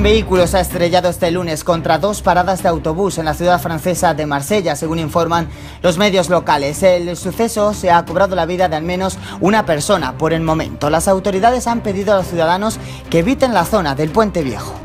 Un vehículo se ha estrellado este lunes contra dos paradas de autobús en la ciudad francesa de Marsella, según informan los medios locales. El suceso se ha cobrado la vida de al menos una persona por el momento. Las autoridades han pedido a los ciudadanos que eviten la zona del puente viejo.